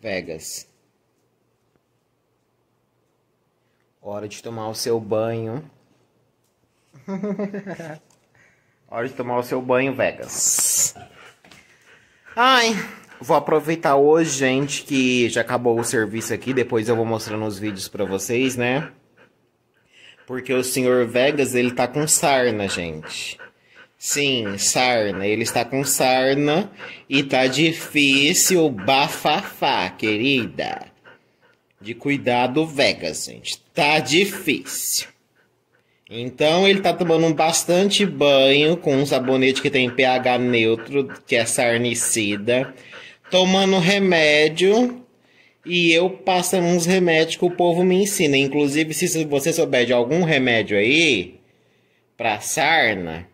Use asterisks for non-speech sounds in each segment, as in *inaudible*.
Vegas. Hora de tomar o seu banho. *laughs* Hora de tomar o seu banho, Vegas. Ai, vou aproveitar hoje, gente, que já acabou o serviço aqui. Depois eu vou mostrando os vídeos pra vocês, né? Porque o senhor Vegas, ele tá com sarna, gente. Sim, sarna. Ele está com sarna e tá difícil bafafá, querida. De cuidar do Vegas, gente. Tá difícil. Então ele tá tomando bastante banho com um sabonete que tem pH neutro, que é sarnicida. Tomando remédio. E eu passando uns remédios que o povo me ensina. Inclusive, se você souber de algum remédio aí pra sarna,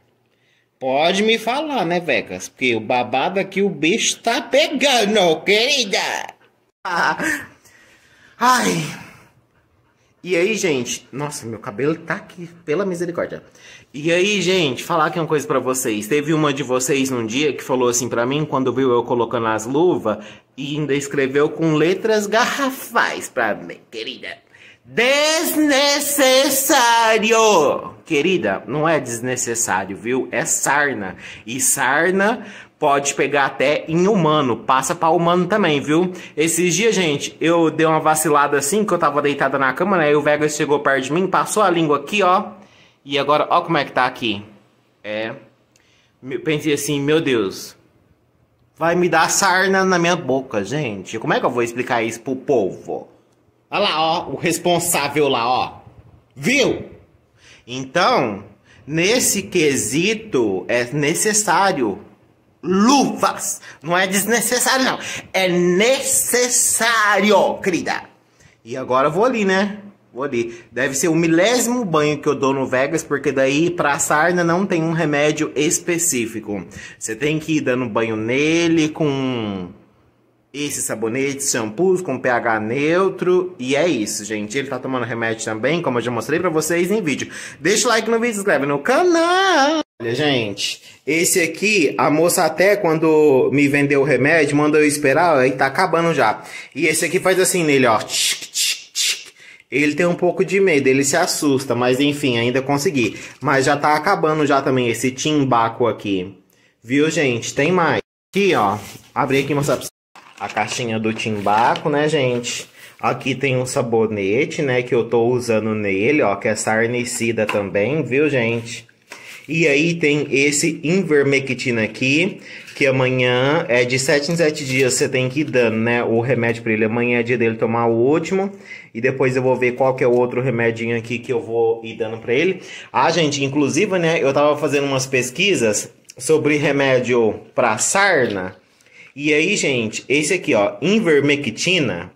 Pode me falar, né, Vecas? Porque o babado aqui, o bicho tá pegando, querida! Ah. Ai! E aí, gente? Nossa, meu cabelo tá aqui, pela misericórdia. E aí, gente, falar aqui uma coisa para vocês. Teve uma de vocês num dia que falou assim para mim, quando viu eu colocando as luvas, e ainda escreveu com letras garrafais pra mim, querida. Desnecessário! Querida, não é desnecessário, viu? É sarna. E sarna pode pegar até em humano, passa para humano também, viu? Esses dias, gente, eu dei uma vacilada assim, que eu tava deitada na cama, né? E o Vegas chegou perto de mim, passou a língua aqui, ó. E agora, ó como é que tá aqui. É. Pensei assim, meu Deus. Vai me dar sarna na minha boca, gente. Como é que eu vou explicar isso pro povo? Olha lá, ó, o responsável lá, ó. Viu? Então, nesse quesito é necessário luvas. Não é desnecessário, não. É necessário, querida. E agora eu vou ali, né? Vou ali. Deve ser o milésimo banho que eu dou no Vegas, porque daí pra sarna não tem um remédio específico. Você tem que ir dando banho nele com esses sabonetes, shampoos com pH neutro. E é isso, gente. Ele tá tomando remédio também, como eu já mostrei pra vocês em vídeo. Deixa o like no vídeo, se inscreve no canal. Olha, gente, esse aqui, a moça até quando me vendeu o remédio, mandou eu esperar, aí tá acabando já. E esse aqui faz assim nele, ó. Ele tem um pouco de medo, ele se assusta, mas enfim, ainda consegui. Mas já tá acabando já também esse timbaco aqui. Viu, gente? Tem mais. Aqui, ó. Abri aqui e mostrar pra a caixinha do Timbaco, né, gente? Aqui tem um sabonete, né, que eu tô usando nele, ó, que é sarnicida também, viu, gente? E aí tem esse Invermectina aqui, que amanhã é de 7 em 7 dias você tem que ir dando, né, o remédio para ele. Amanhã é dia dele tomar o último e depois eu vou ver qual que é o outro remedinho aqui que eu vou ir dando para ele. Ah, gente, inclusive, né, eu tava fazendo umas pesquisas sobre remédio para sarna. E aí, gente, esse aqui, ó, Invermectina,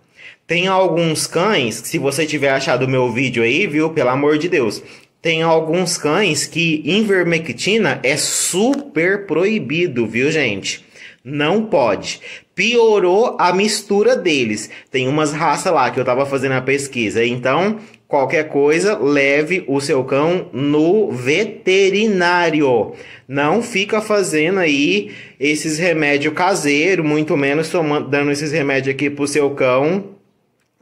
tem alguns cães, se você tiver achado o meu vídeo aí, viu, pelo amor de Deus, tem alguns cães que Invermectina é super proibido, viu, gente? Não pode. Piorou a mistura deles. Tem umas raças lá que eu tava fazendo a pesquisa. Então, qualquer coisa, leve o seu cão no veterinário. Não fica fazendo aí esses remédios caseiros, muito menos tomando, dando esses remédios aqui pro seu cão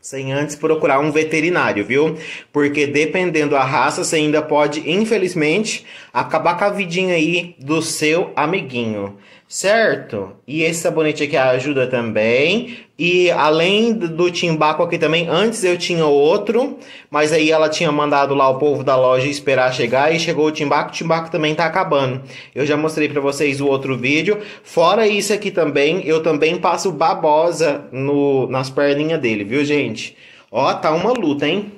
sem antes procurar um veterinário, viu? Porque dependendo da raça, você ainda pode, infelizmente, acabar com a vidinha aí do seu amiguinho certo? E esse sabonete aqui ajuda também. E além do timbaco aqui também, antes eu tinha outro, mas aí ela tinha mandado lá o povo da loja esperar chegar e chegou o timbaco, o timbaco também tá acabando. Eu já mostrei para vocês o outro vídeo. Fora isso aqui também, eu também passo babosa no, nas perninhas dele, viu, gente? Ó, tá uma luta, hein?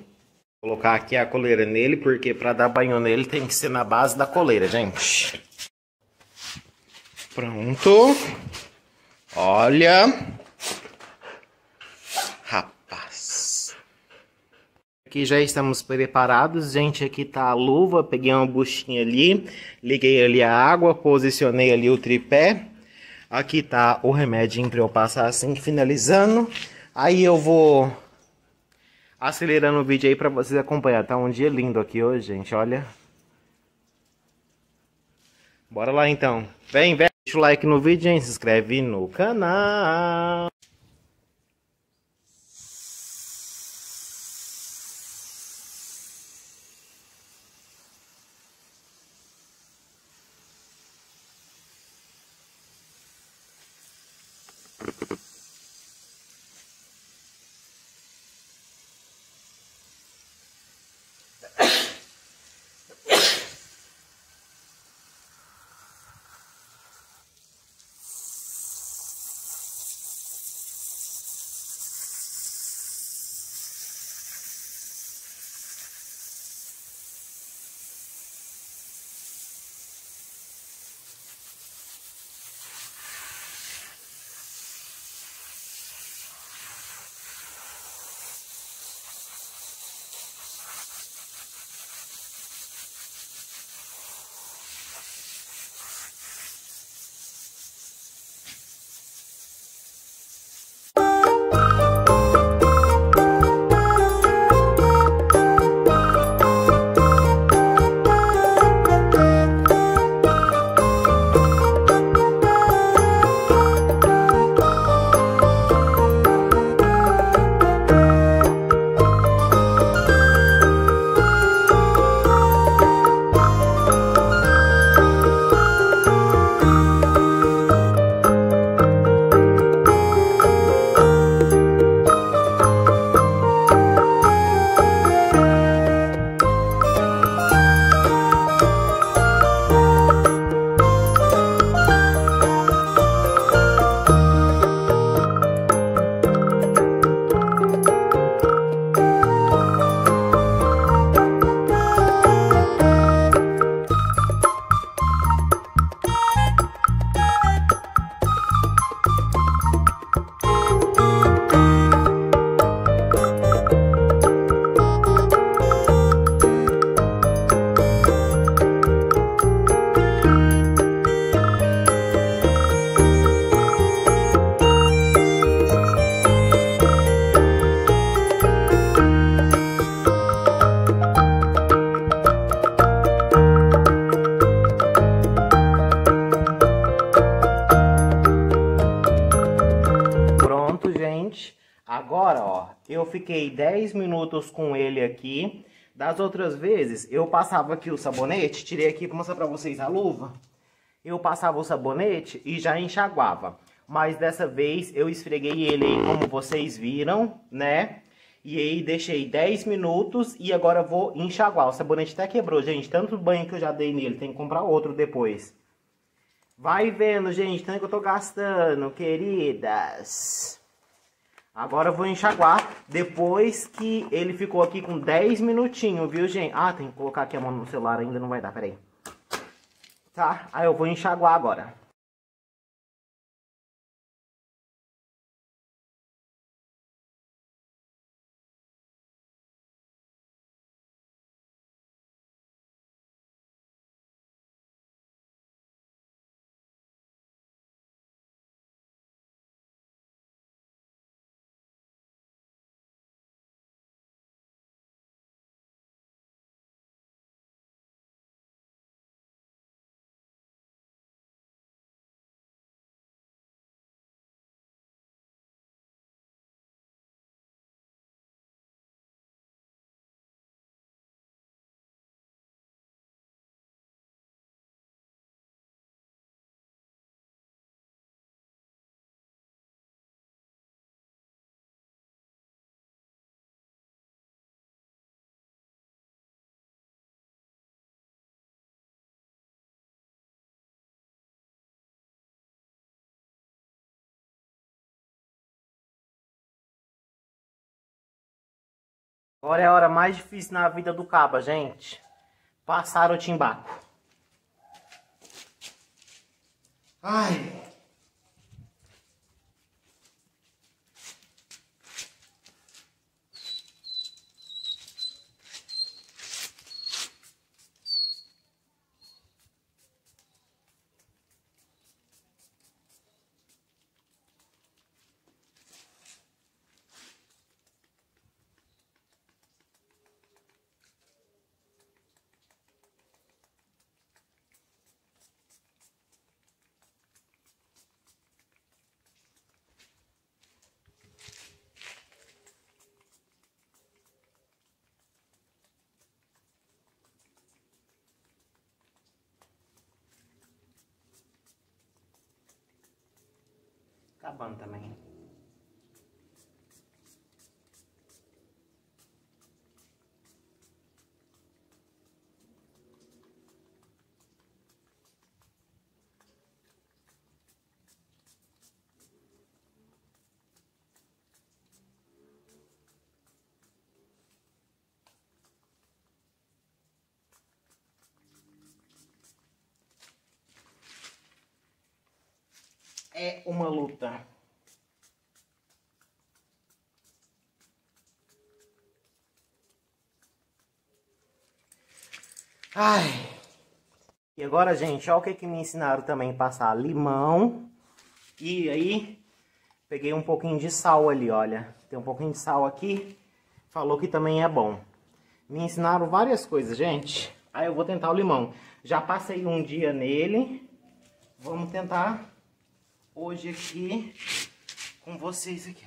Vou colocar aqui a coleira nele, porque para dar banho nele tem que ser na base da coleira, gente. Pronto. Olha. Aqui já estamos preparados. Gente, aqui tá a luva. Peguei uma buchinha ali. Liguei ali a água. Posicionei ali o tripé. Aqui tá o remédio para eu passar assim, finalizando. Aí eu vou acelerando o vídeo aí para vocês acompanhar. Tá um dia lindo aqui hoje, gente. Olha. Bora lá então. Vem, vem. Deixa o like no vídeo, hein? Se inscreve no canal. Fiquei 10 minutos com ele aqui. Das outras vezes, eu passava aqui o sabonete, tirei aqui para mostrar para vocês a luva. Eu passava o sabonete e já enxaguava. Mas dessa vez eu esfreguei ele aí, como vocês viram, né? E aí deixei 10 minutos e agora vou enxaguar. O sabonete até quebrou, gente. Tanto banho que eu já dei nele, tem que comprar outro depois. Vai vendo, gente, tanto que eu tô gastando, queridas. Agora eu vou enxaguar depois que ele ficou aqui com 10 minutinhos, viu, gente? Ah, tem que colocar aqui a mão no celular ainda, não vai dar, peraí. Tá, aí eu vou enxaguar agora. Agora é a hora mais difícil na vida do caba, gente. Passar o timbaco. Ai... Acabando também. É uma luta. Ai. E agora, gente, olha o que, que me ensinaram também. Passar limão. E aí, peguei um pouquinho de sal ali, olha. Tem um pouquinho de sal aqui. Falou que também é bom. Me ensinaram várias coisas, gente. Aí eu vou tentar o limão. Já passei um dia nele. Vamos tentar hoje aqui com vocês aqui.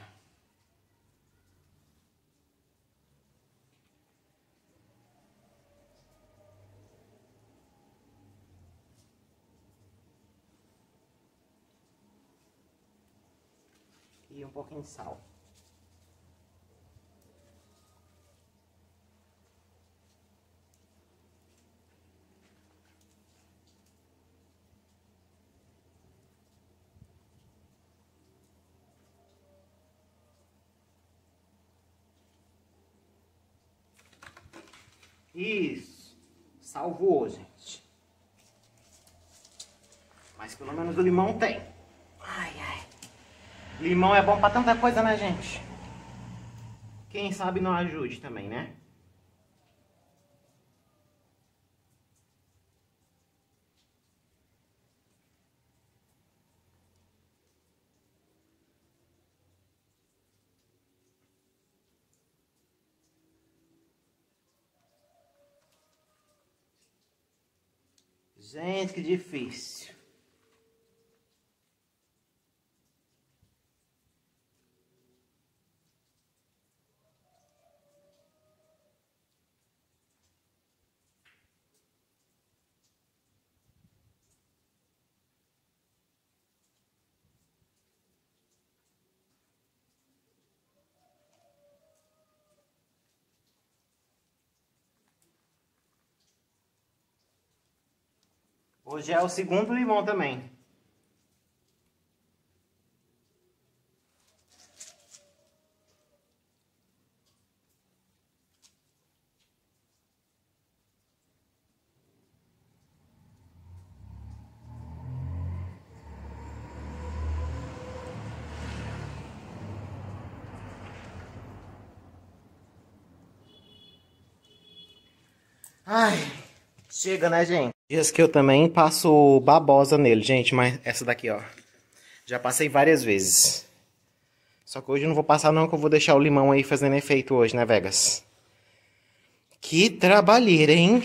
E um pouquinho de sal. Isso. Salvou, gente. Mas pelo menos o limão tem. Ai, ai. Limão é bom pra tanta coisa, né, gente? Quem sabe não ajude também, né? Gente, que difícil. Hoje é o segundo limão também. Ai, chega, né, gente? Dias que eu também passo babosa nele, gente, mas essa daqui, ó. Já passei várias vezes. Só que hoje eu não vou passar não, que eu vou deixar o limão aí fazendo efeito hoje, né, Vegas? Que trabalheira, hein?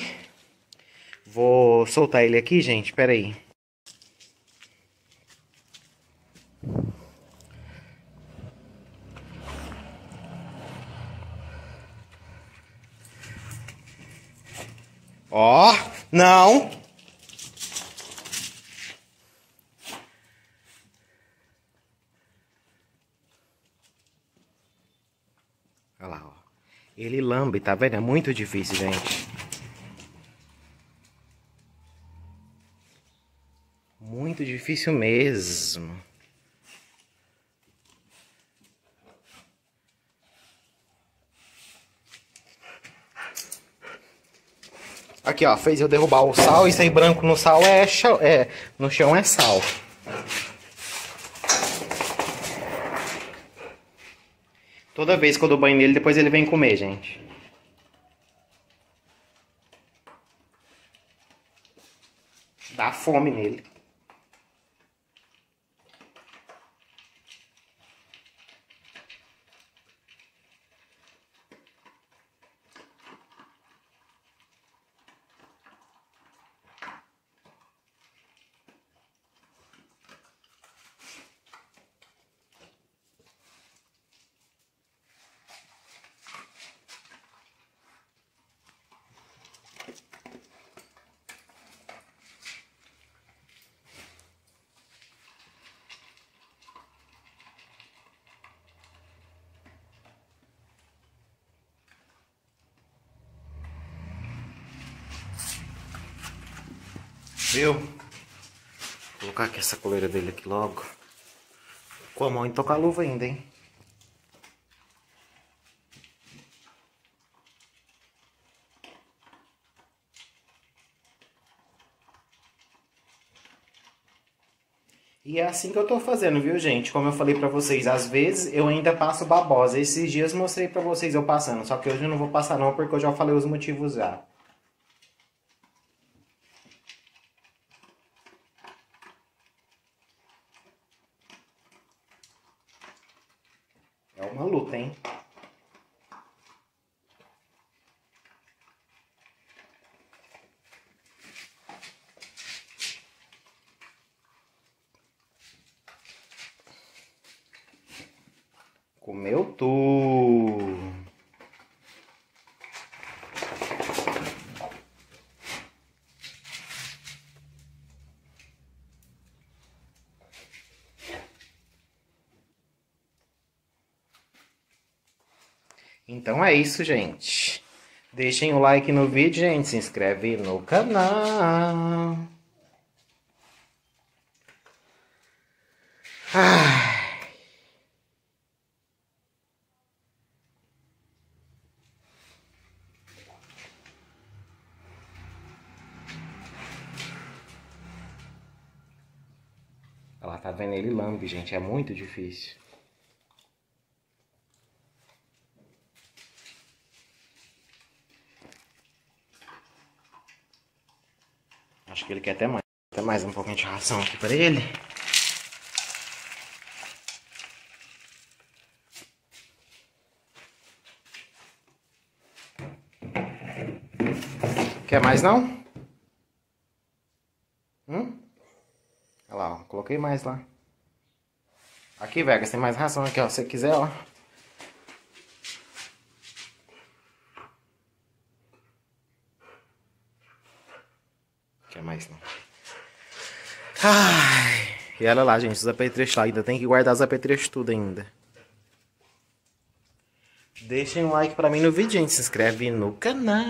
Vou soltar ele aqui, gente, pera aí. Ó, não. Olha lá, ó. Ele lambe, tá vendo? É muito difícil, gente. Muito difícil mesmo. Aqui, ó, fez eu derrubar o sal. Isso aí branco no sal é, é no chão é sal. Toda vez que eu dou banho nele, depois ele vem comer, gente. Dá fome nele. Viu? Vou colocar aqui essa coleira dele aqui logo. Com a mão e tocar a luva ainda, hein? E é assim que eu tô fazendo, viu, gente? Como eu falei pra vocês, às vezes eu ainda passo babosa. Esses dias mostrei pra vocês eu passando, só que hoje eu não vou passar não, porque eu já falei os motivos já. É uma luta, hein? Comeu tudo. Então é isso, gente. Deixem o like no vídeo, gente. Se inscreve no canal. Ah. Ela tá vendo ele lambe, gente. É muito difícil. Acho que ele quer até mais. Até mais um pouquinho de ração aqui pra ele. Quer mais não? Hum? Olha lá, ó. Coloquei mais lá. Aqui, Vegas, tem mais ração aqui, ó. Se você quiser, ó. Quer mais não. Ai. E olha lá, gente, os apetrechos lá. Ainda tem que guardar os apetrechos tudo ainda. Deixem um like pra mim no vídeo, gente. Se inscreve no canal.